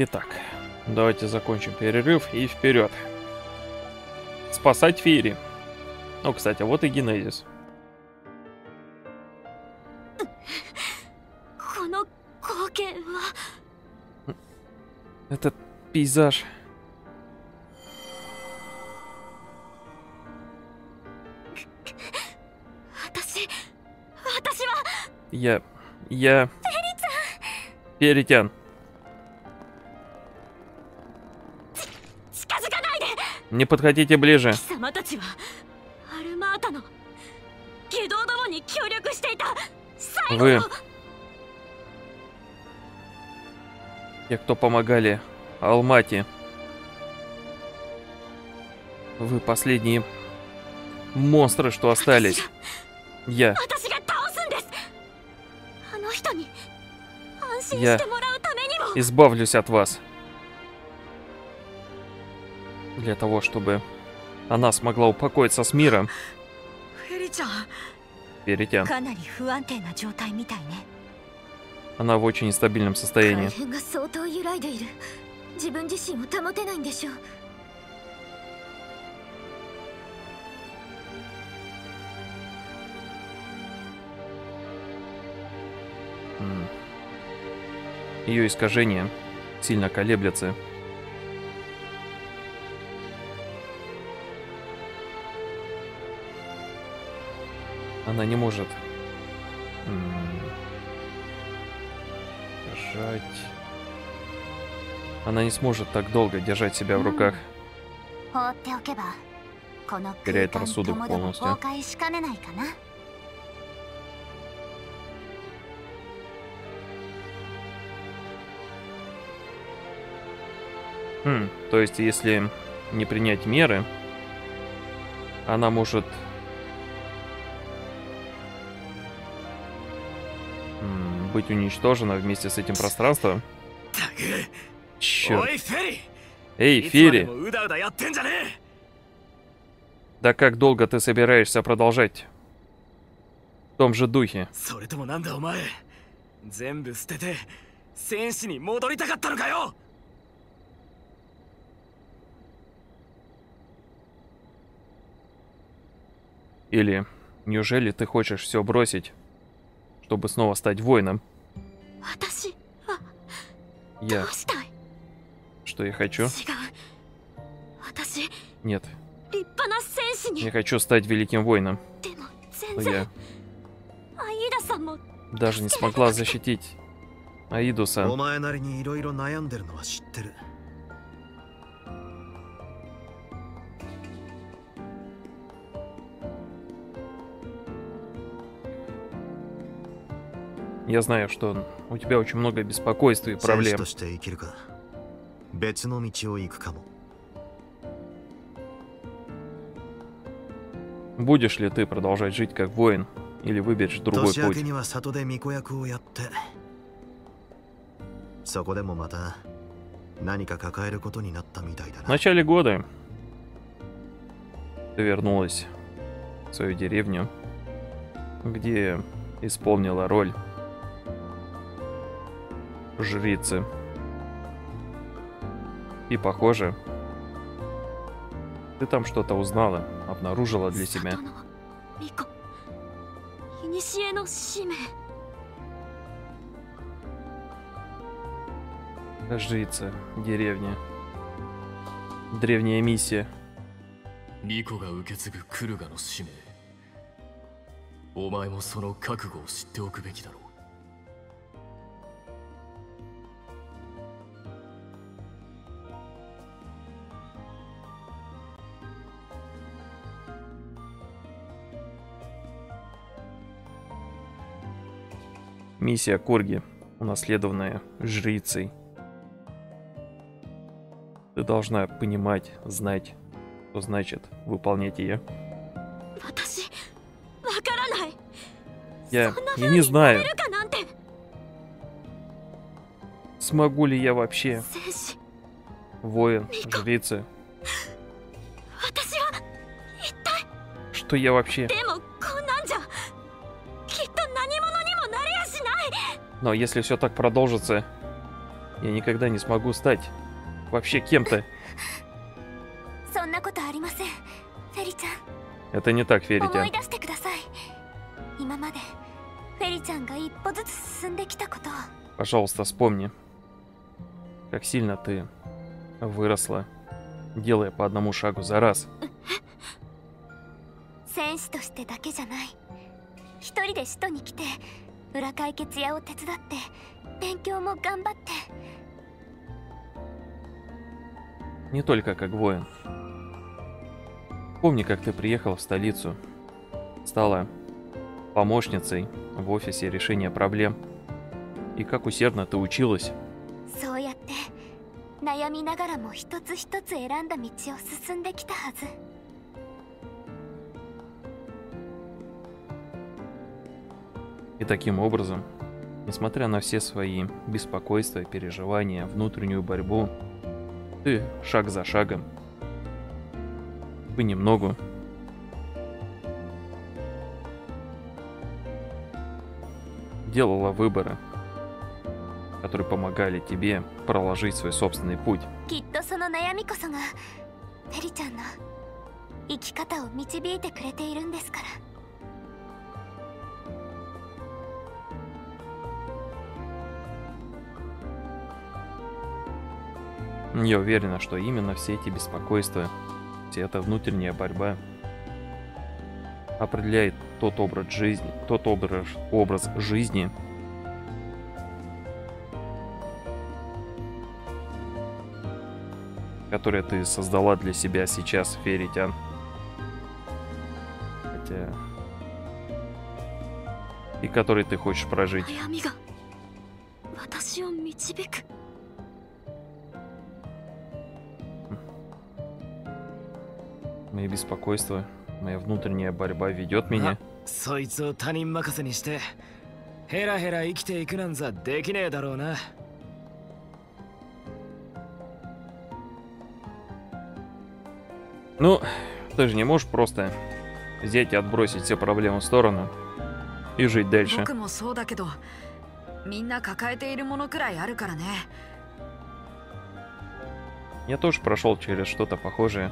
Итак, давайте закончим перерыв и вперед. Спасать Фири. Ну, кстати, вот и Генезис. Этот пейзаж. Я... Я... Перетян. Не подходите ближе. Вы. Те, кто помогали Алмате. Вы последние монстры, что остались. Я. Я избавлюсь от вас для того, чтобы она смогла упокоиться с миром. Перетя. Она в очень нестабильном состоянии. Ее искажения сильно колеблятся. Она не может... М-м-м. Держать... Она не сможет так долго держать себя в руках. Теряет рассудок полностью. Хм, то есть если не принять меры, она может быть уничтожена вместе с этим пространством. Черт. Эй, Ферри! Да как долго ты собираешься продолжать? В том же духе. Или неужели ты хочешь все бросить? чтобы снова стать воином. Я... Что я хочу? Нет. Я хочу стать великим воином. Но я... Даже не смогла защитить Аидуса. Я знаю, что у тебя очень много беспокойств и 戦士 проблем. として生きるか別の道を行くかも Будешь ли ты продолжать жить как воин, или выберешь другой 年明 путь? けには里で巫女役をやってそこでもまた何か抱えることになったみたいだ В な начале года ты вернулась в свою деревню, где исполнила роль жрицы. И похоже, ты там что-то узнала, обнаружила для себя. 里の巫女古の使命 Жрица, деревня. Древняя миссия. 巫女が受け継ぐクルガの使命お前もその覚悟を知っておくべきだろう Миссия Корги, унаследованная жрицей. Ты должна понимать, знать, что значит выполнять ее. Я, я не знаю. Смогу ли я вообще? Воин, жрица. Что я вообще? Но если все так продолжится, Я никогда не смогу стать вообще кем-то. そんなことありませんフェリちゃん Это не так, 思 Феритян. い出してください今までフェリちゃんが一歩ずつ進んできたことを Пожалуйста, вспомни, как сильно ты выросла, делая по одному шагу за раз. 戦士としてだけじゃない一人で首都に来て 裏解決屋を手伝って勉強も頑張って Не только как воин. Помни, как ты приехала в столицу, стала помощницей в офисе решения проблем, и как усердно ты училась. そうやって悩みながらも一つ一つ選んだ道を進んできたはず И таким образом, несмотря на все свои беспокойства, переживания, внутреннюю борьбу, ты шаг за шагом, понемногу делала выборы, которые помогали тебе проложить свой собственный путь. Я уверена, что именно все эти беспокойства, вся эта внутренняя борьба определяет тот образ жизни, тот образ, образ жизни, который ты создала для себя сейчас, Феритян. Хотя... И который ты хочешь прожить. Мои беспокойства, моя внутренняя борьба ведет меня. そいつを他人任せにしてヘラヘラ生きていくなんざできねえだろうな Ну, ты же не можешь просто взять и отбросить все проблемы в сторону и жить дальше. 僕もそうだけどみんな抱えているものくらいあるからね Я тоже прошел через что-то похожее.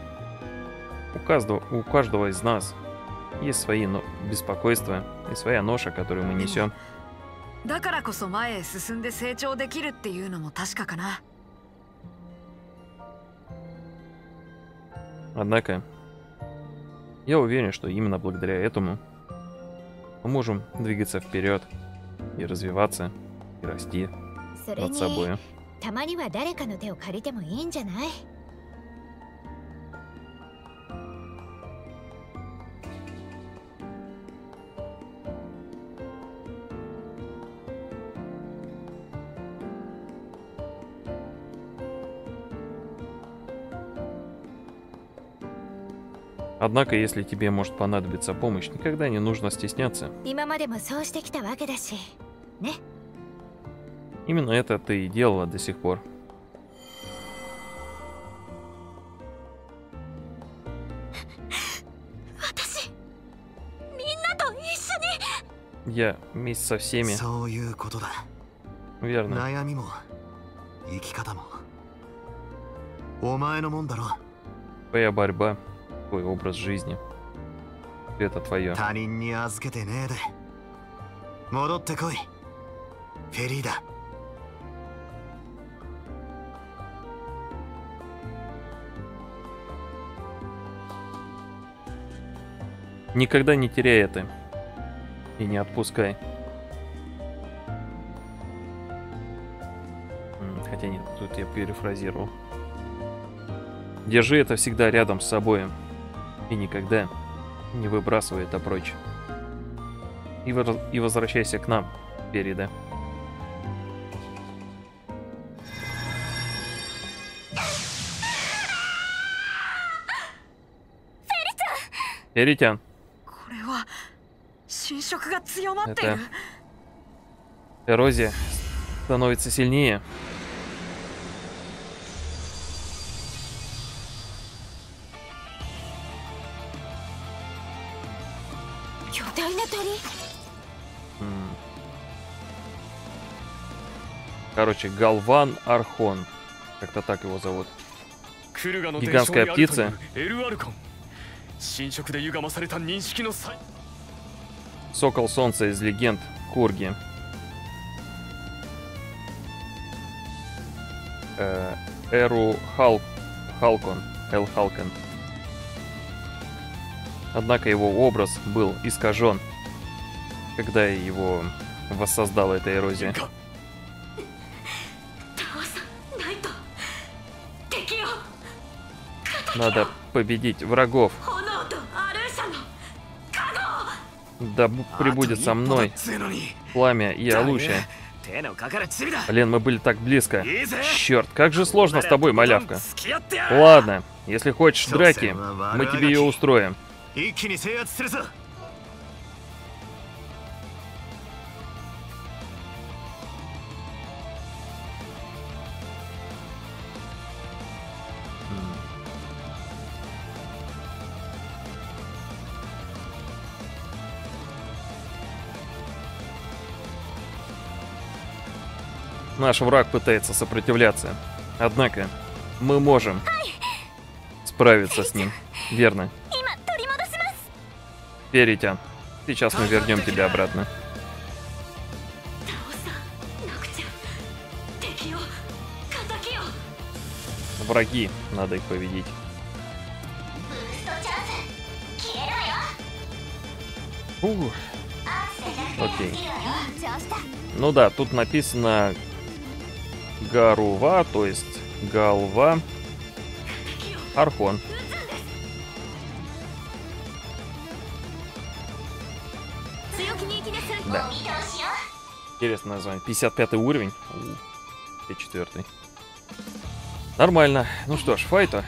У каждого, у каждого из нас есть свои но- беспокойства и своя ноша, которую мы несем. だからこそ前へ進んで成長できるっていうのも確かかな Однако, я уверен, что именно благодаря этому мы можем двигаться вперед и развиваться, и расти それ над に собой. たまには誰かの手を借りてもいいんじゃない Однако, если тебе может понадобиться помощь, никогда не нужно стесняться. 今までもそうしてきたわけだし Именно это ты и делала до сих пор. 私みんなと一緒に Я вместе со всеми, そういうことだ верно. 悩みも生き方もお前のもんだろ Твоя борьба, Твой образ жизни. Это твое. Ферида. Никогда не теряй это. И не отпускай. Хотя нет, тут я перефразировал. Держи это всегда рядом с собой и никогда не выбрасывай это прочь. И, вор... и возвращайся к нам, Переда. Перетян. Это... Эрозия становится сильнее. Короче, Галван Архон. Как-то так его зовут. Гигантская птица. Сокол Солнца из легенд Курги. Э, Эру Хал... Халкон. Эл Халкон. Однако его образ был искажен когда его воссоздала эта эрозия. Надо победить врагов. Да прибудет со мной пламя и Алуча. Лен, мы были так близко. Черт, как же сложно с тобой, малявка. Ладно, если хочешь драки, мы тебе ее устроим. Наш враг пытается сопротивляться. Однако, мы можем справиться с ним. Верно. Перетян, сейчас мы вернем тебя обратно. Враги, надо их победить. Фу. Окей. Ну да, тут написано Гарува, то есть Галва, Архон. Да. Интересное название. 55 уровень. И четвертый. Нормально. Ну что ж, файта.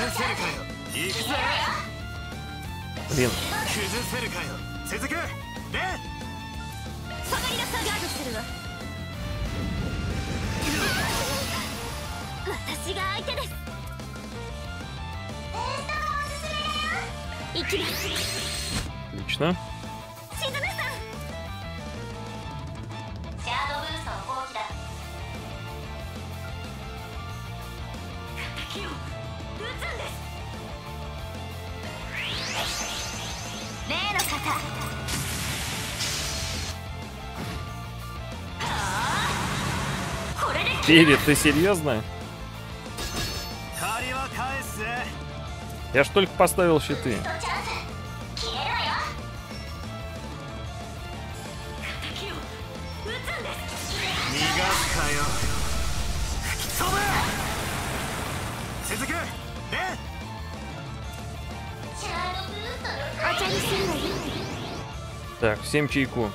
崩せるかよ行くぜ Блин, 崩せるかよ続けで下がりなさいガードするわ私が相手です行きます отлично. Сири, ты серьезно? Я ж только поставил щиты. Так, всем чайку.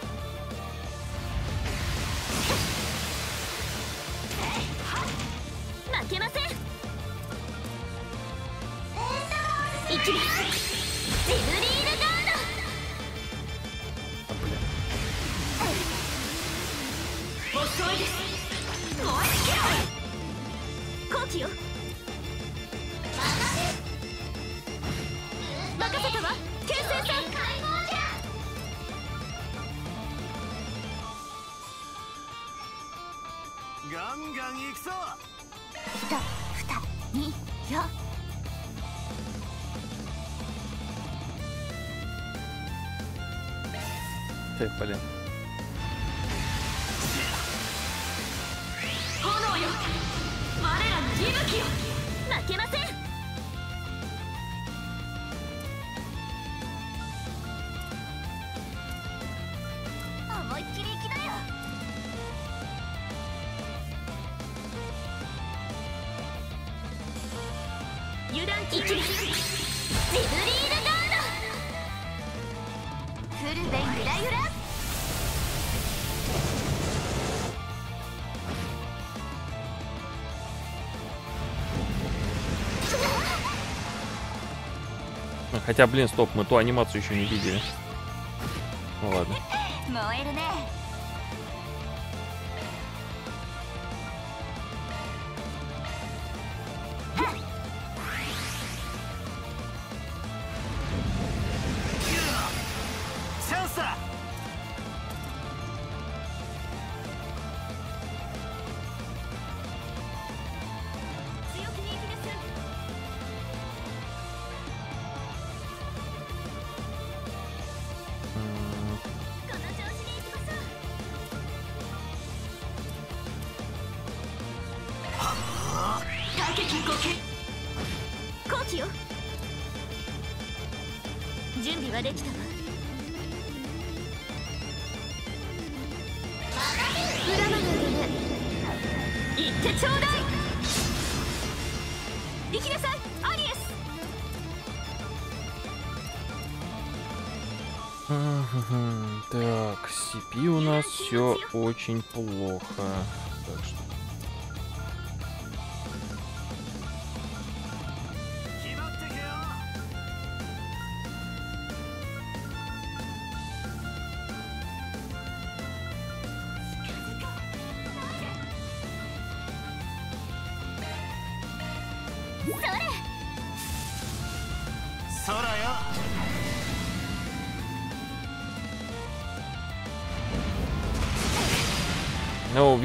ガンガン行くぞふたふたによ Так, блин. 炎よ我らの息吹よ負けません Хотя, блин, стоп, мы ту анимацию еще не видели. Ну ладно. できたわ裏までね行ってちょうだい行きなさいアリエス Мгм. Так, CP у нас все очень плохо. Так что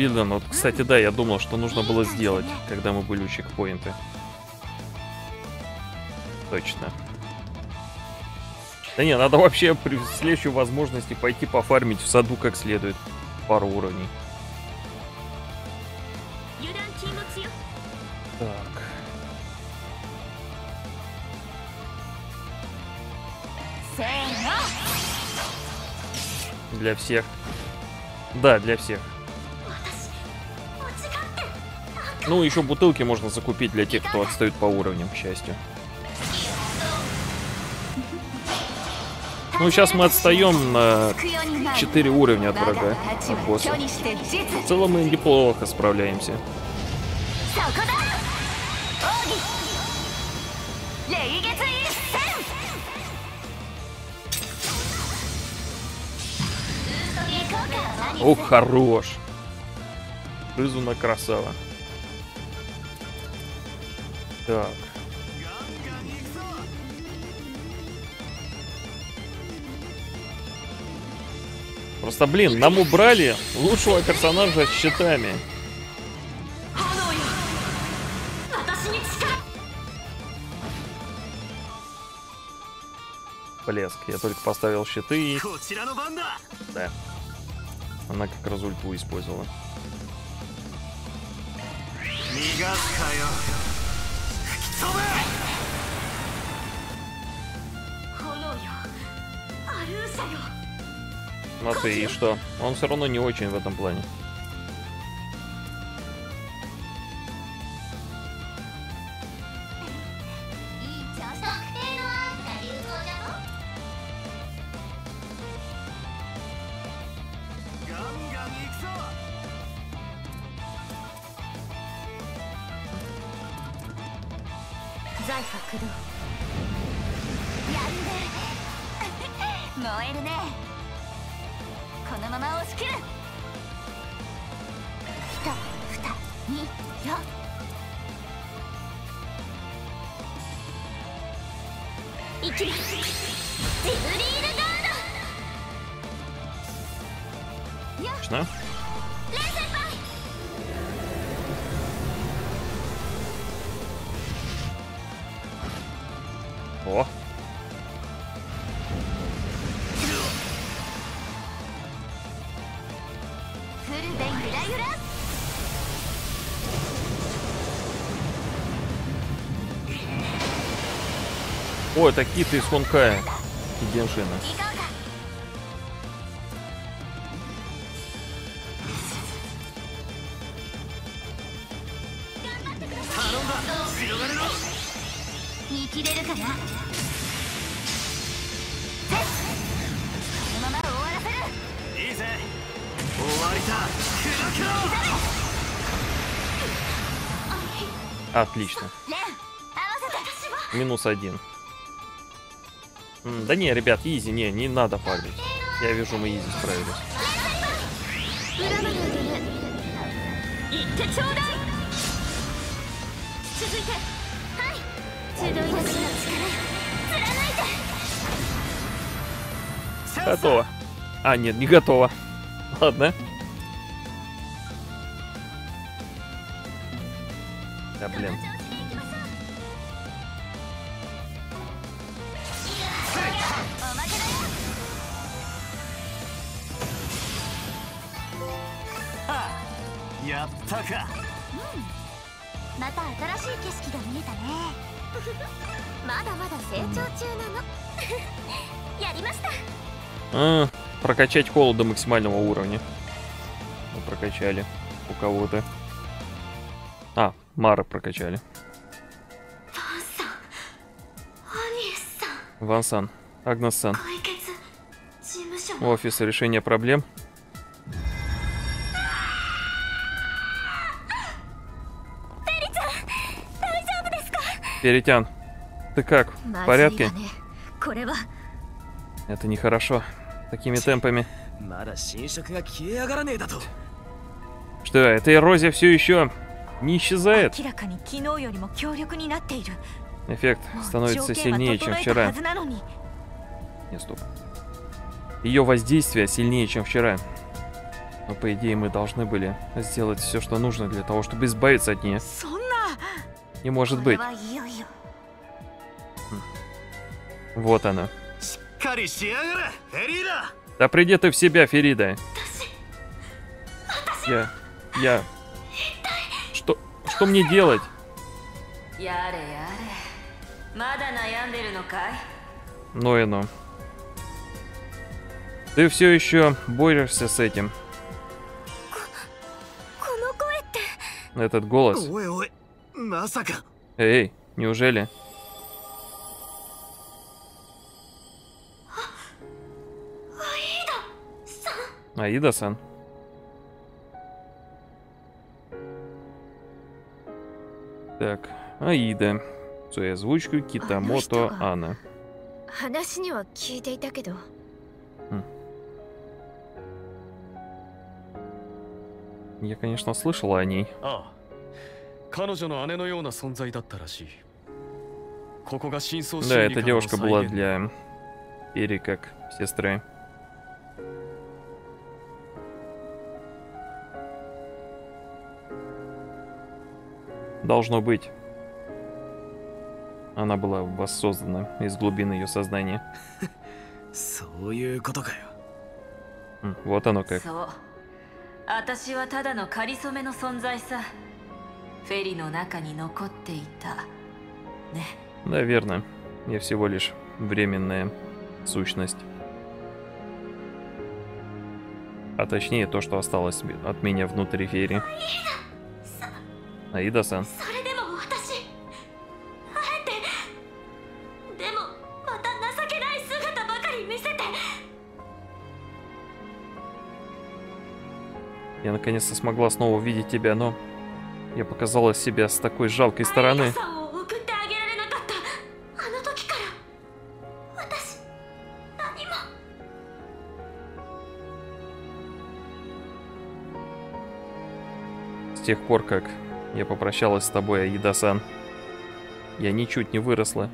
видно. Вот, кстати, да, я думал, что нужно было сделать, когда мы были у чекпоинта. Точно. Да не, надо вообще при следующей возможности пойти пофармить в саду как следует. Пару уровней. Так. Для всех. Да, для всех. Ну, еще бутылки можно закупить для тех, кто отстает по уровням, к счастью. Ну, сейчас мы отстаем на 4 уровня от врага, от босса. В целом мы неплохо справляемся. О, хорош! Рызуна красава. Так. Просто, блин, нам убрали лучшего персонажа с щитами. Блеск. Я только поставил щиты и... Да. Она как раз ульту использовала. Молодцы, ну, и что? Он все равно не очень в этом плане. О, это Кит из Хонкая и Геншина. Отлично. Минус один. М да не, ребят, изи, не, не надо фармить. Я вижу, мы изи справились. Готово. А, нет, не готово. Ладно. Да, блин. たか また新しい景色が見えたねまだまだ成長中なのやりました А, прокачать холод до максимального уровня. Мы прокачали у кого-то. А, Мара прокачали. ファンさんアニエスさん Вансан, Агнес-сан. 解決事務所の Офис решения проблем. Перетян, ты как? В порядке? Это нехорошо. Такими темпами. Что, эта эрозия все еще не исчезает? Эффект становится сильнее, чем вчера. Не, стоп. Ее воздействие сильнее, чем вчера. Но по идее мы должны были сделать все, что нужно для того, чтобы избавиться от нее. Не может быть. Вот она. Да приди ты в себя, Ферида. Я... Я... Что... Что мне делать? Ну и ну. Ты все еще борешься с этим. Этот голос. Эй, неужели? Аида-сан. Так, Аида. Свою озвучку Китамото что? Ана. 話には聞いていたけど Я, конечно, слышала о ней. ああ彼女の姉のような存在だったらしいここが真相 Да, эта девушка была для Ири как сестры. Должно быть. Она была воссоздана из глубин ее сознания. そういうことかよ М, Вот оно как. そう私はただの仮初めの存在さフェリの中に残っていたね Наверное. Я всего лишь временная сущность. А точнее то, что осталось от меня внутри феери. Аида-сан. それでも私あえてでもまた情けない姿ばかり見せて Я наконец-то смогла снова увидеть тебя, но я показала себя с такой жалкой アイ стороны. ラさんを送ってあげられなかったあの時から私何も С тех пор, как я попрощалась с тобой, Аида-сан, я ничуть не выросла,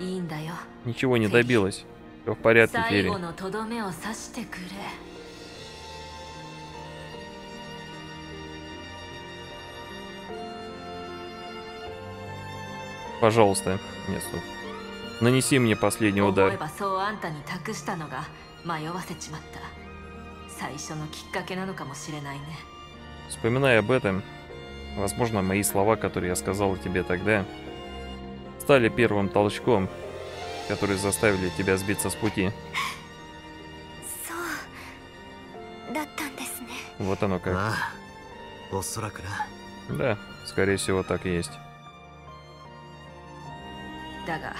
いいんだよ ничего не добилась. Все в порядке, 最 Фери. 後のとどめを刺してくれ Пожалуйста, нет, стоп. Нанеси мне последний 思え удар. ばそうあんたに託したのが迷わせちまった最初のきっかけなのかもしれないね Вспоминая об этом, возможно, мои слова, которые я сказал тебе тогда, стали первым толчком, которые заставили тебя сбиться с пути. そうだったんですね Вот оно как. ああおそらくな Да, скорее всего, так и есть. だが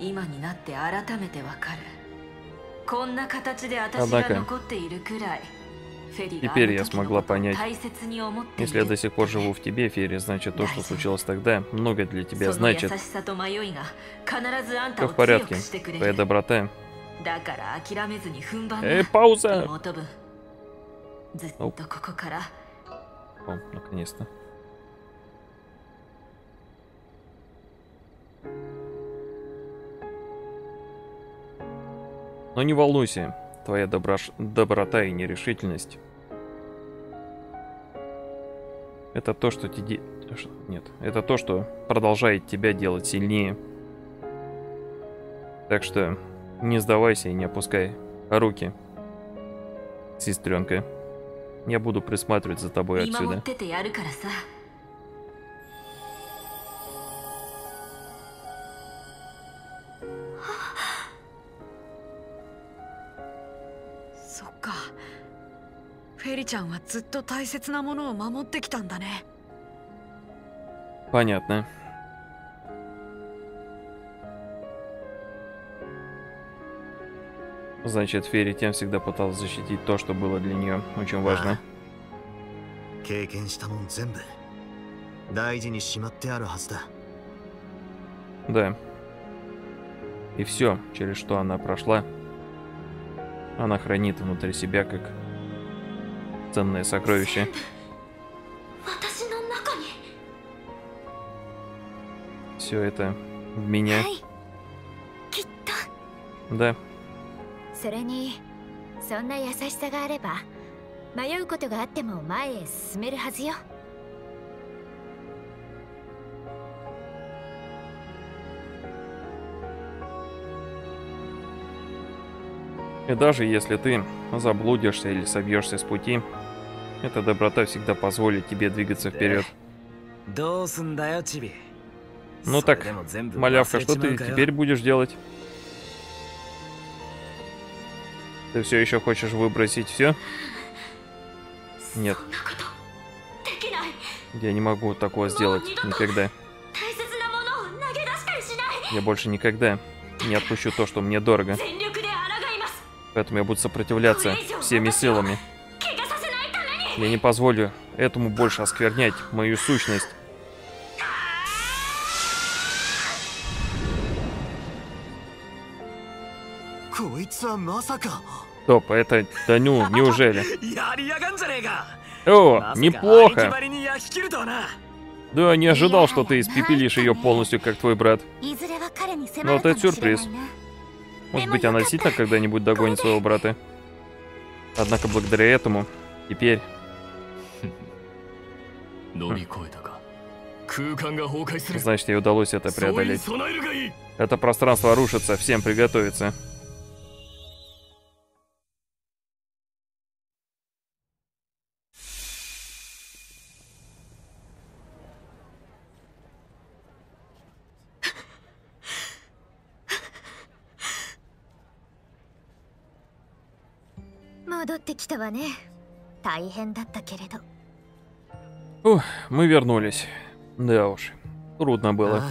今になって改めてわかるこんな形で私が Однако, 残っているくらいフェリが Теперь я смогла понять. Если я до сих пор живу в тебе, Ферри, значит то, что случилось тогда, много для тебя значит. Все в порядке. Твоя доброта. Эй, пауза! О, наконец-то. Но не волнуйся, твоя доброш... доброта и нерешительность. Это то, что тебе... Нет, это то, что продолжает тебя делать сильнее. Так что не сдавайся и не опускай руки, сестренка. Я буду присматривать за тобой отсюда. フェリちゃんはずっと大切なものを守ってきたんだね Понятно. Значит, Ферри тем всегда пыталась защитить то, что было для нее очень важно. 経験したもん全部大事にしまってあるはずだ Да. И все, через что она прошла, она хранит внутри себя как ценное сокровище. 私の中に Все это в меня. はいきっと Да, それにそんな優しさがあれば迷うことがあっても前へ進めるはずよ и даже если ты заблудишься или собьешься с пути, эта доброта всегда позволит тебе двигаться вперед. Ну так, малявка, что ты теперь будешь делать? Ты все еще хочешь выбросить все? Нет. Я не могу такого сделать. Никогда. Я больше никогда не отпущу то, что мне дорого. Поэтому я буду сопротивляться всеми силами. Я не позволю этому больше осквернять мою сущность. Топ, это... Да ну, неужели? О, неплохо! Да, не ожидал, что ты испепелишь ее полностью, как твой брат. Но это сюрприз. Может быть, она действительно когда-нибудь догонит своего брата. Однако благодаря этому, теперь Значит, ей удалось это そういう преодолеть. 備えるがいい Это пространство рушится, всем приготовиться.「戻ってきたわね大変だったけれど Ух, мы вернулись. Да уж, трудно было.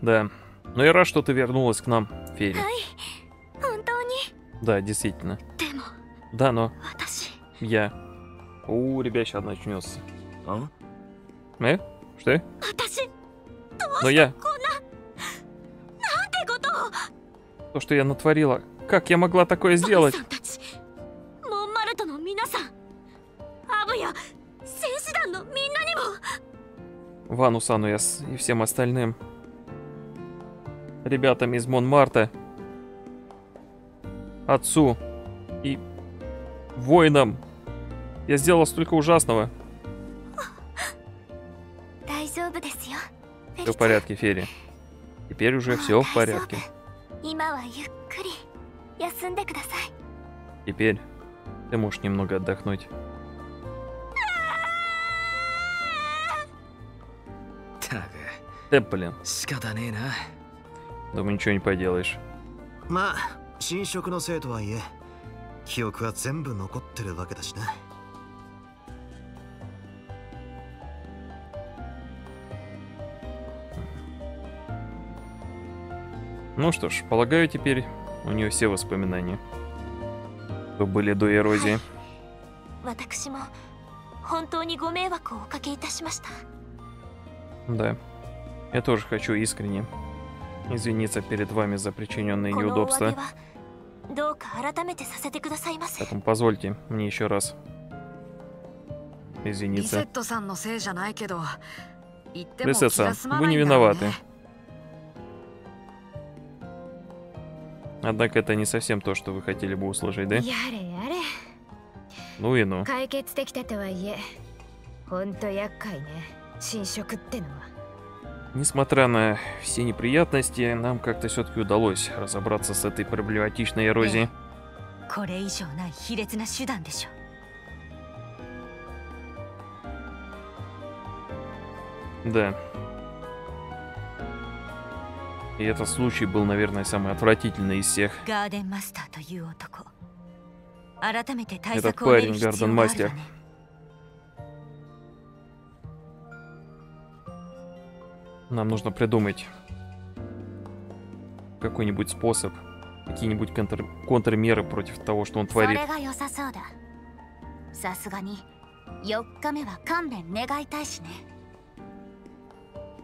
Да, ну но я рад, что ты вернулась к нам, Ферри. Да, действительно. Да, но... Я. У, ребят, сейчас начнется. А? Э? Что? Но я... То, что я натворила. Как я могла такое сделать? Вану Сану и всем остальным ребятам из Монмарта, отцу и воинам. Я сделала столько ужасного. Все в порядке, Ферри. Теперь уже все в порядке. Теперь ты можешь немного отдохнуть. Да блин, 仕方ねえな думаю, ничего не поделаешь. まあ新職のせいとはいえ記憶は全部残ってるわけだしな Ну что ж, полагаю, теперь у нее все воспоминания. Что были до эрозии. 私も本当にご迷惑をおかけいたしました Да. Я тоже хочу искренне извиниться перед вами за причиненные неудобства. Поэтому позвольте мне еще раз извиниться. Рисетта, вы не виноваты. Однако это не совсем то, что вы хотели бы услышать, да? Ну и ну. Несмотря на все неприятности, нам как-то все-таки удалось разобраться с этой проблематичной эрозией. Да. И этот случай был, наверное, самый отвратительный из всех. Этот парень, Гарден Мастер, Нам нужно придумать какой-нибудь способ, какие-нибудь контр контрмеры против того, что он творит.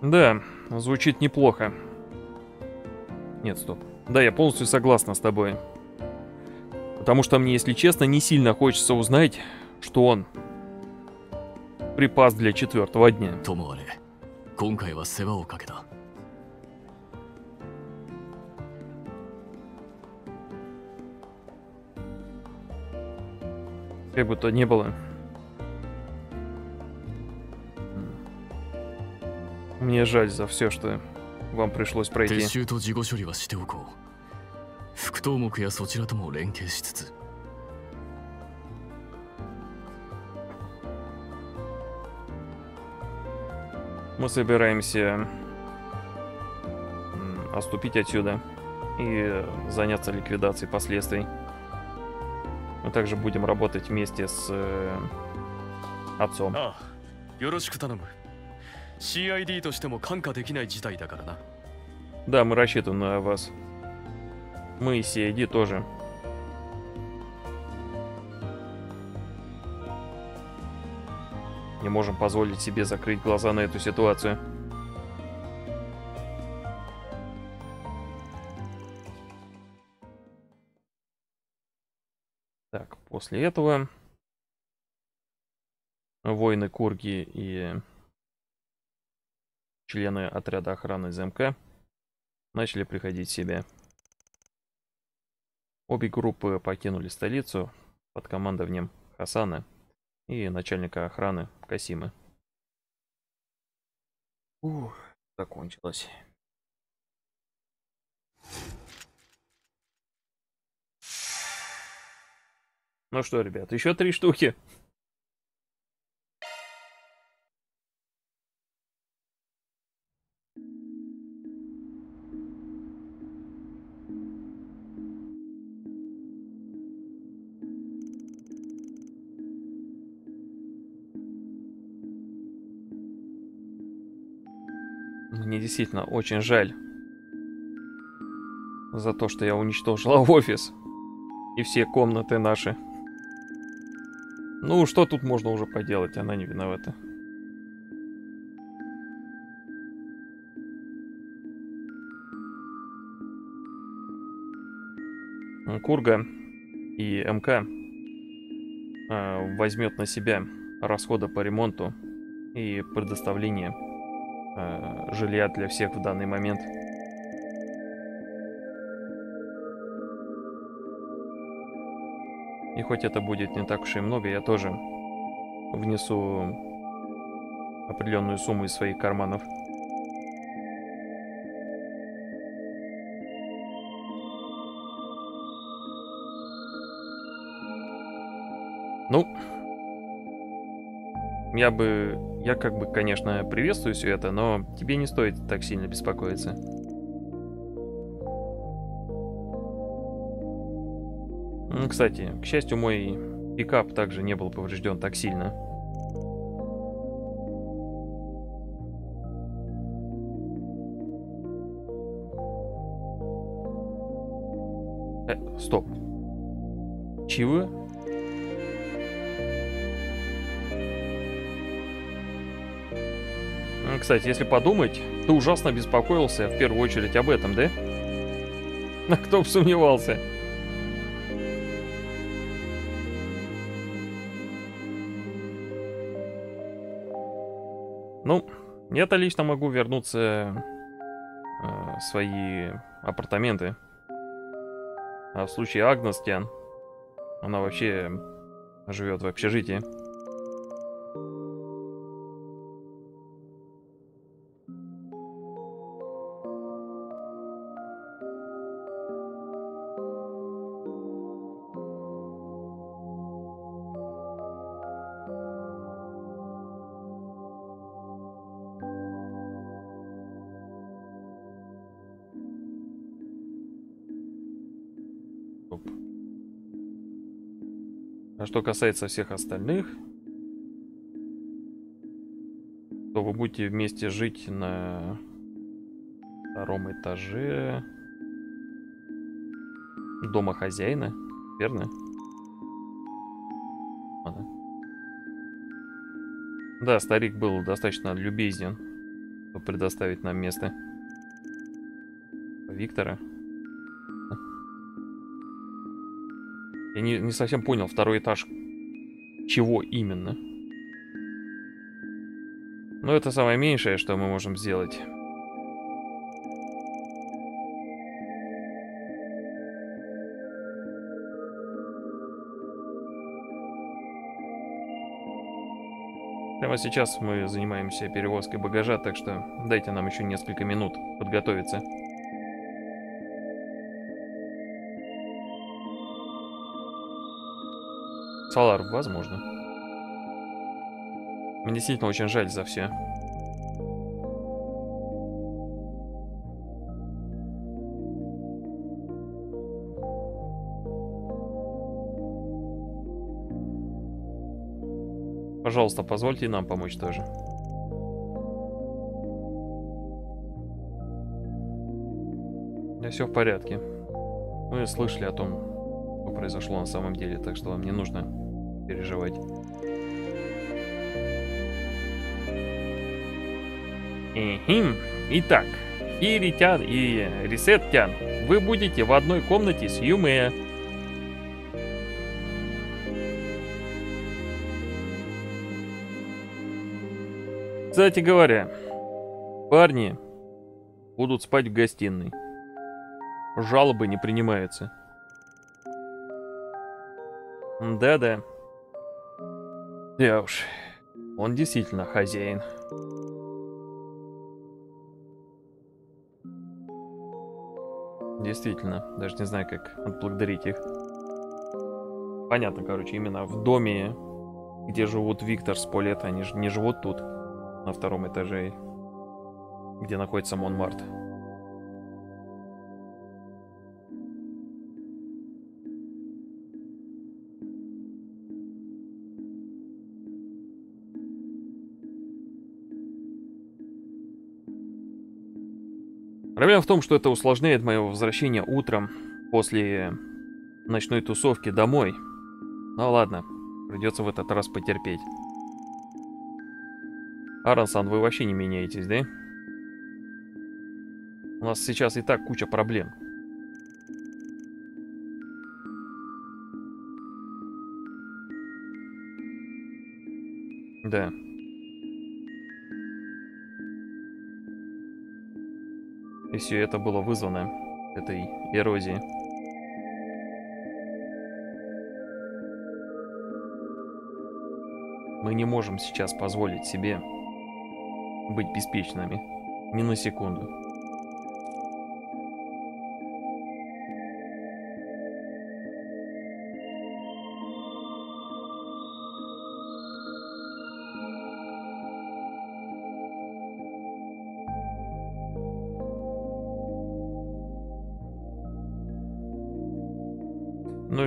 Да, звучит неплохо. Нет, стоп. Да, я полностью согласна с тобой. Потому что мне, если честно, не сильно хочется узнать, что он припас для четвертого дня. 今回は世話をかけた Как бы то ни было. Мне жаль за все, что вам пришлось пройти. 撤収と事後処理はしておこう副頭目やそちらとも連携しつつ Мы собираемся м, отступить отсюда и заняться ликвидацией последствий. Мы также будем работать вместе с э, отцом. ああよろしく頼む CID としても看過できない事態だからな Да, мы рассчитываем на вас. Мы и CID тоже. Можем позволить себе закрыть глаза на эту ситуацию. Так, после этого воины Курги и члены отряда охраны ЗМК начали приходить в себя. Обе группы покинули столицу под командованием Хасана и начальника охраны Касимы. Ух, закончилось. Ну что, ребят, еще три штуки. Действительно очень жаль за то, что я уничтожила офис и все комнаты наши. Ну, что тут можно уже поделать, она не виновата. Курга и МК а, возьмет на себя расходы по ремонту и предоставление а, жилья для всех в данный момент. И хоть это будет не так уж и много, я тоже внесу определенную сумму из своих карманов. Ну, я бы, я как бы, конечно, приветствую все это, но тебе не стоит так сильно беспокоиться. Кстати, к счастью, мой пикап также не был поврежден так сильно. Э, стоп. Чего? Кстати, если подумать, ты ужасно беспокоился в первую очередь об этом, да? А кто бы сомневался? Ну, я-то лично могу вернуться э, свои апартаменты. А в случае Агнестиан, она вообще живет в общежитии. Что касается всех остальных, то вы будете вместе жить на втором этаже дома хозяина, верно? Ладно. Да, старик был достаточно любезен, чтобы предоставить нам место. Виктора. Я не, не совсем понял, второй этаж чего именно. Но это самое меньшее, что мы можем сделать. Прямо сейчас мы занимаемся перевозкой багажа, так что дайте нам еще несколько минут подготовиться. Салар, возможно. Мне действительно очень жаль за все. Пожалуйста, позвольте нам помочь тоже. Да все в порядке. Мы слышали о том, что произошло на самом деле, так что вам не нужно переживать. Итак, Хиритян и Ресеттян, вы будете в одной комнате с Юмея. Кстати говоря, парни будут спать в гостиной. Жалобы не принимаются. Да-да. Я уж. Он действительно хозяин. Действительно, даже не знаю, как отблагодарить их. Понятно, короче, именно в доме, где живут Виктор с Полет, они же не живут тут на втором этаже, где находится Монмарт. Проблема в том, что это усложняет мое возвращение утром после ночной тусовки домой. Ну ладно, придется в этот раз потерпеть. Арансан, вы вообще не меняетесь, да? У нас сейчас и так куча проблем. Да. И все это было вызвано этой эрозией. Мы не можем сейчас позволить себе быть беспечными. Ни на секунду.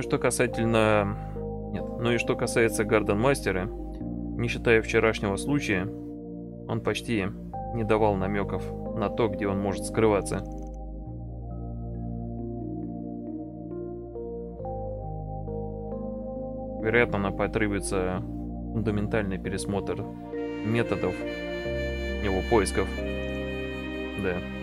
Что касательно... Нет, ну и что касается Гарден Мастера, не считая вчерашнего случая, он почти не давал намеков на то, где он может скрываться. Вероятно, нам потребуется фундаментальный пересмотр методов его поисков. Да.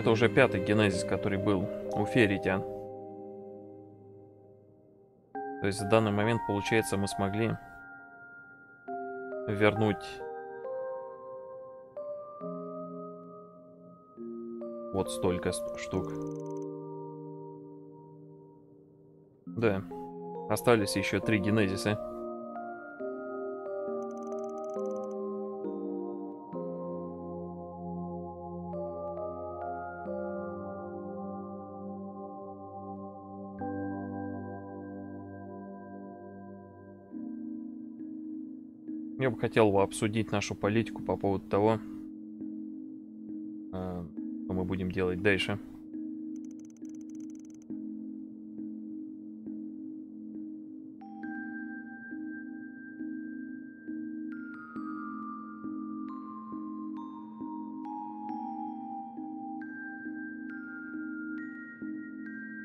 Это уже пятый генезис, который был у Феритян. То есть в данный момент, получается, мы смогли вернуть вот столько штук. Да, остались еще три генезиса. Я бы хотел обсудить нашу политику по поводу того, э, что мы будем делать дальше.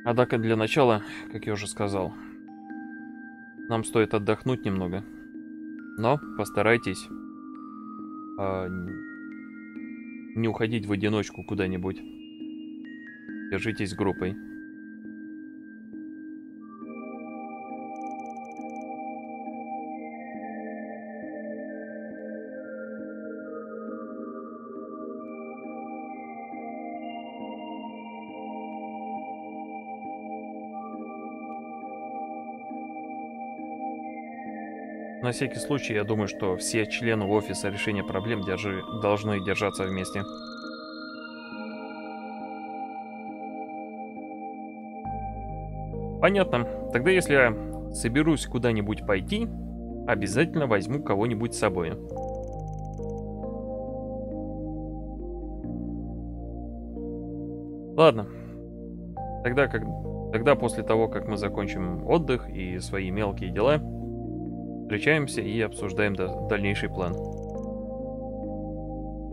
Однако для начала, как я уже сказал, нам стоит отдохнуть немного. Но постарайтесь а, не уходить в одиночку куда-нибудь. Держитесь группой. На всякий случай, я думаю, что все члены офиса решения проблем держи, должны держаться вместе. Понятно. Тогда если я соберусь куда-нибудь пойти, обязательно возьму кого-нибудь с собой. Ладно. Тогда, как... Тогда после того, как мы закончим отдых и свои мелкие дела, Встречаемся и обсуждаем дальнейший план.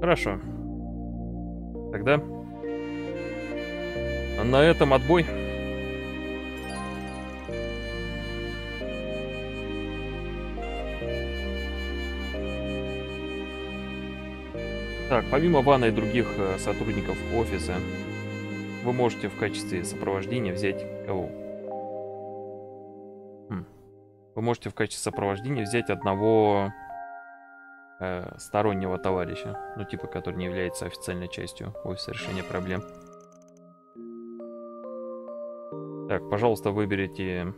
Хорошо. Тогда на этом отбой. Так, помимо Вана и других э, сотрудников офиса, вы можете в качестве сопровождения взять кого? Можете в качестве сопровождения взять одного э, стороннего товарища, ну типа, который не является официальной частью офиса решения проблем. Так, пожалуйста, выберите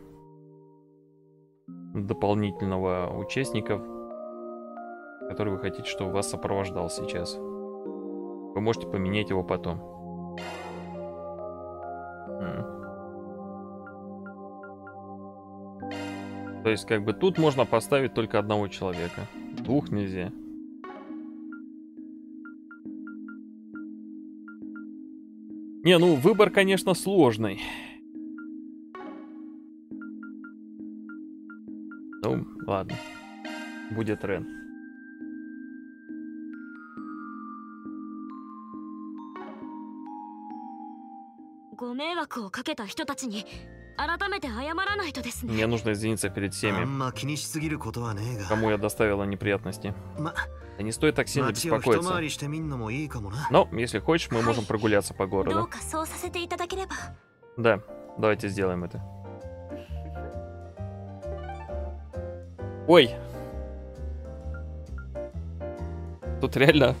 дополнительного участника, который вы хотите, чтобы вас сопровождал сейчас. Вы можете поменять его потом. То есть, как бы тут можно поставить только одного человека. Двух нельзя. Не, ну выбор, конечно, сложный. Ну, ладно. Будет Рен. ご迷惑をかけた人たちに мне нужно извиниться перед всеми, кому я доставила неприятности. Не стоит так сильно беспокоиться. Но, если хочешь, мы можем прогуляться по городу. Да, давайте сделаем это. Ой! Тут реально...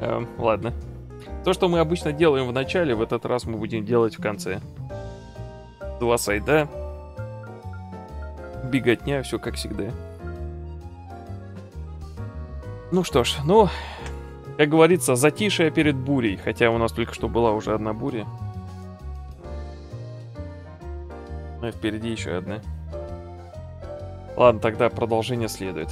Эм, ладно. То, что мы обычно делаем в начале, в этот раз мы будем делать в конце. Два сайда. Беготня, все как всегда. Ну что ж, ну, как говорится, затишье перед бурей. Хотя у нас только что была уже одна буря. А впереди еще одна. Ладно, тогда продолжение следует.